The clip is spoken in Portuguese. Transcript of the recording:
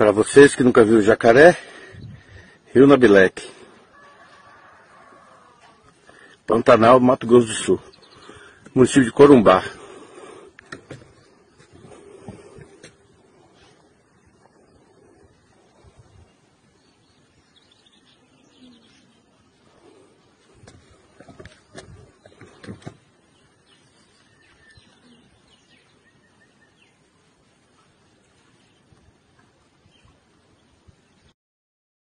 Para vocês que nunca viram jacaré, Rio Nabilec. Pantanal, Mato Grosso do Sul. Município de Corumbá.